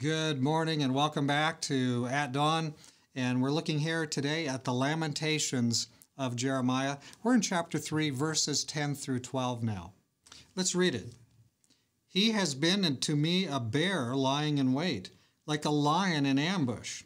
Good morning and welcome back to At Dawn. And we're looking here today at the Lamentations of Jeremiah. We're in chapter 3, verses 10 through 12 now. Let's read it. He has been to me a bear lying in wait, like a lion in ambush.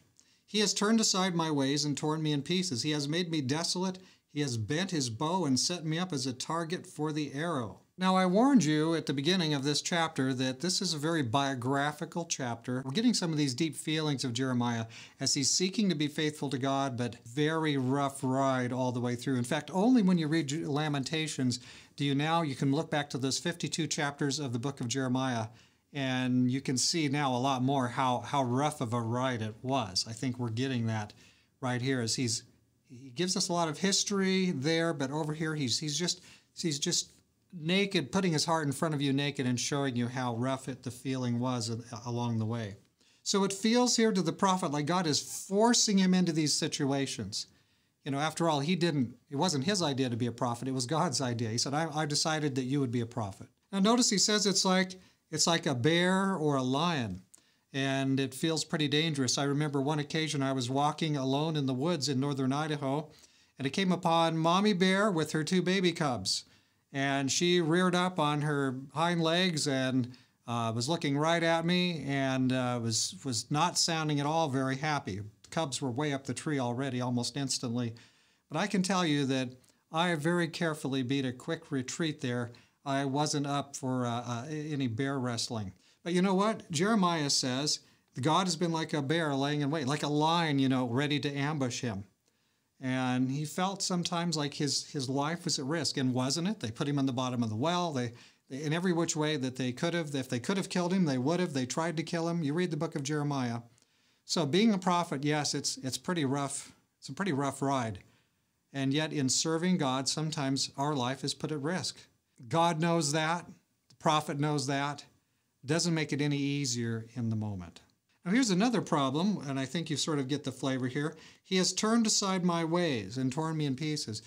He has turned aside my ways and torn me in pieces. He has made me desolate. He has bent his bow and set me up as a target for the arrow. Now, I warned you at the beginning of this chapter that this is a very biographical chapter. We're getting some of these deep feelings of Jeremiah as he's seeking to be faithful to God, but very rough ride all the way through. In fact, only when you read Lamentations do you now, you can look back to those 52 chapters of the book of Jeremiah and you can see now a lot more how, how rough of a ride it was. I think we're getting that right here as he's he gives us a lot of history there, but over here he's he's just he's just naked, putting his heart in front of you naked and showing you how rough it the feeling was along the way. So it feels here to the prophet like God is forcing him into these situations. You know, after all, he didn't, it wasn't his idea to be a prophet, it was God's idea. He said, I, I decided that you would be a prophet. Now notice he says it's like it's like a bear or a lion and it feels pretty dangerous. I remember one occasion I was walking alone in the woods in northern Idaho, and I came upon Mommy Bear with her two baby cubs and she reared up on her hind legs and uh, was looking right at me and uh, was was not sounding at all very happy. Cubs were way up the tree already, almost instantly. But I can tell you that I very carefully beat a quick retreat there. I wasn't up for uh, uh any bear wrestling. But you know what? Jeremiah says God has been like a bear laying in wait, like a lion, you know, ready to ambush him and he felt sometimes like his his life was at risk. And wasn't it? They put him on the bottom of the well. They, they, in every which way that they could have if they could have killed him they would have. They tried to kill him. You read the book of jeremiah. So being a prophet yes it's it's pretty rough. It's a pretty rough ride. And yet in serving god sometimes our life is put at risk. God knows that. The prophet knows that. Doesn't make it any easier in the moment now, here's another problem, and I think you sort of get the flavor here. He has turned aside my ways and torn me in pieces.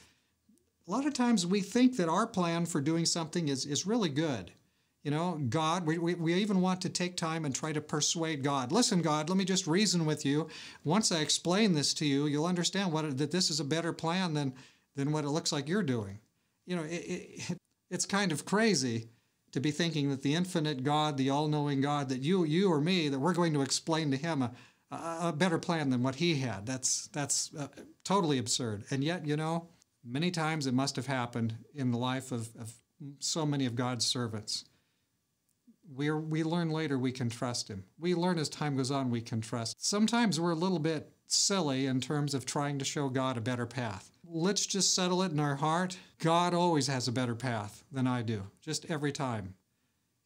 A lot of times we think that our plan for doing something is, is really good. You know, God, we, we, we even want to take time and try to persuade God. Listen, God, let me just reason with you. Once I explain this to you, you'll understand what, that this is a better plan than, than what it looks like you're doing. You know, it, it, it's kind of crazy to be thinking that the infinite God, the all-knowing God, that you, you or me, that we're going to explain to him a, a, better plan than what he had. That's that's uh, totally absurd. And yet, you know, many times it must have happened in the life of, of so many of God's servants. We we learn later we can trust him. We learn as time goes on we can trust. Sometimes we're a little bit silly in terms of trying to show God a better path. Let's just settle it in our heart. God always has a better path than I do, just every time.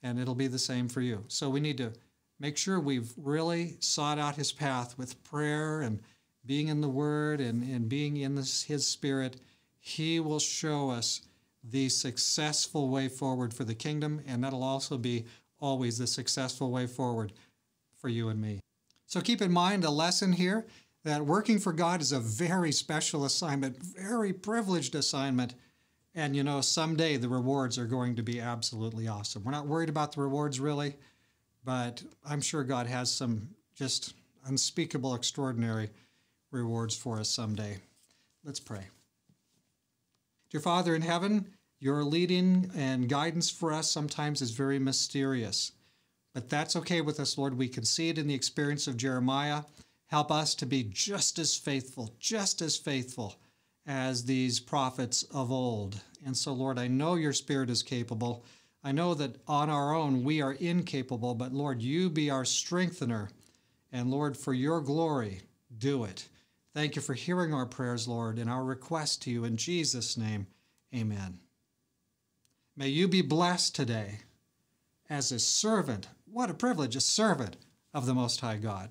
And it'll be the same for you. So we need to make sure we've really sought out his path with prayer and being in the word and, and being in this, his spirit. He will show us the successful way forward for the kingdom, and that'll also be always the successful way forward for you and me. So keep in mind a lesson here that working for God is a very special assignment, very privileged assignment. And you know, someday the rewards are going to be absolutely awesome. We're not worried about the rewards really, but I'm sure God has some just unspeakable, extraordinary rewards for us someday. Let's pray. Dear Father in heaven, your leading and guidance for us sometimes is very mysterious. But that's okay with us, Lord. We can see it in the experience of Jeremiah. Help us to be just as faithful, just as faithful as these prophets of old. And so, Lord, I know your Spirit is capable. I know that on our own we are incapable, but Lord, you be our strengthener. And Lord, for your glory, do it. Thank you for hearing our prayers, Lord, and our request to you. In Jesus' name, amen. May you be blessed today as a servant. What a privilege, a servant of the Most High God.